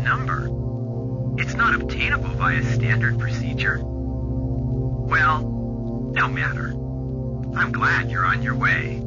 number. It's not obtainable via standard procedure. Well, no matter. I'm glad you're on your way.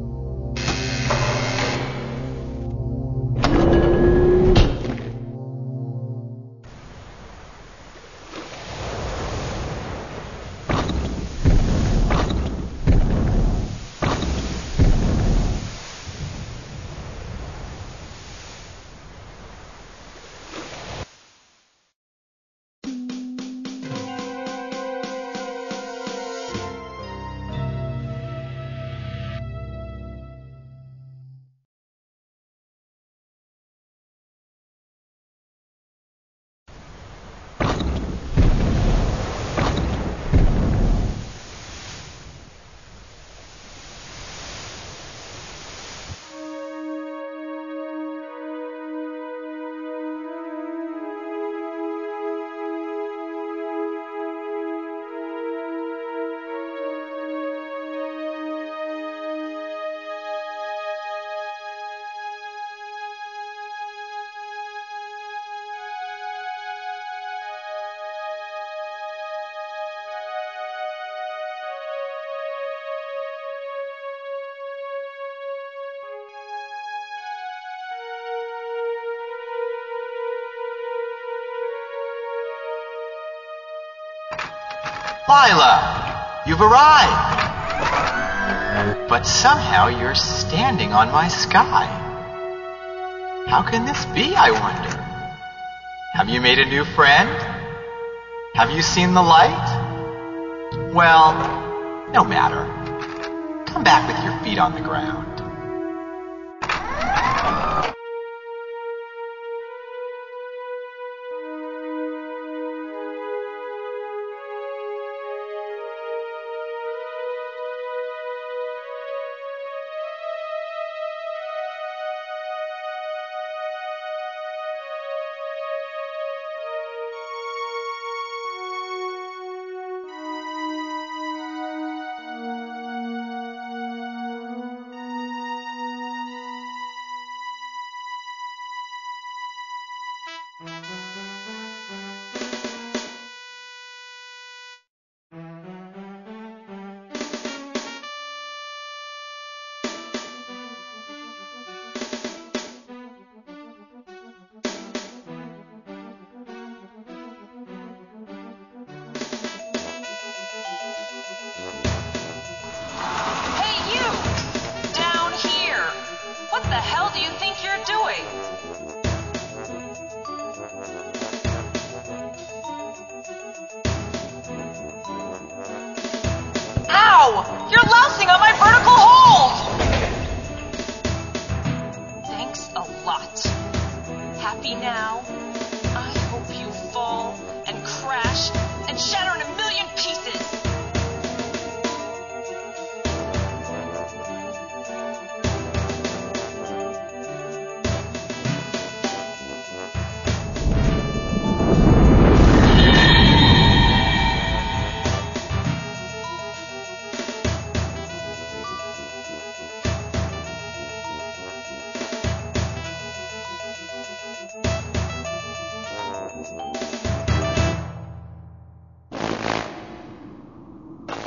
Lilah, you've arrived. But somehow you're standing on my sky. How can this be, I wonder? Have you made a new friend? Have you seen the light? Well, no matter. Come back with your feet on the ground. You're lousing on my vertical hold! Thanks a lot. Happy now?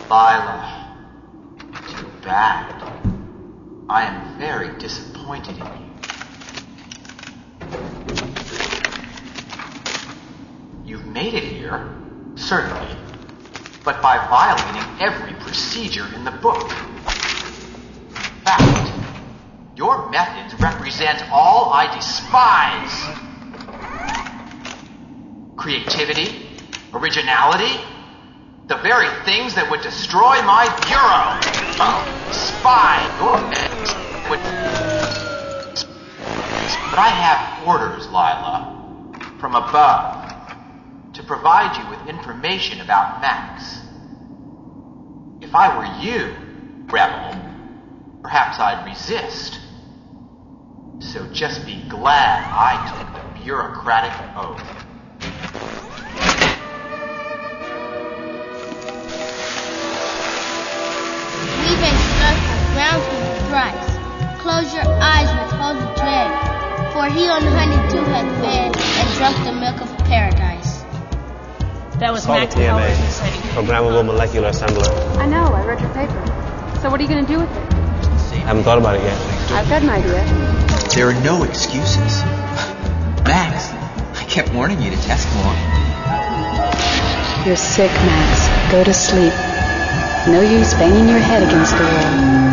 Lilah, too bad. I am very disappointed in you. You've made it here, certainly, but by violating every procedure in the book. In fact, your methods represent all I despise. Creativity, originality, the very things that would destroy my bureau. Oh, spy. But I have orders, Lilah, from above, to provide you with information about Max. If I were you, Rebel, perhaps I'd resist. So just be glad I took the bureaucratic oath. Eyes with holy dread, for he on honey dew hath fed and drunk the milk of paradise. That was It's Max a Power PMA, Programmable Molecular Assembler. I know, I read your paper. So what are you going to do with it? I haven't thought about it yet. I've got an idea. There are no excuses. Max, I kept warning you to test more. You're sick, Max. Go to sleep. No use banging your head against the wall.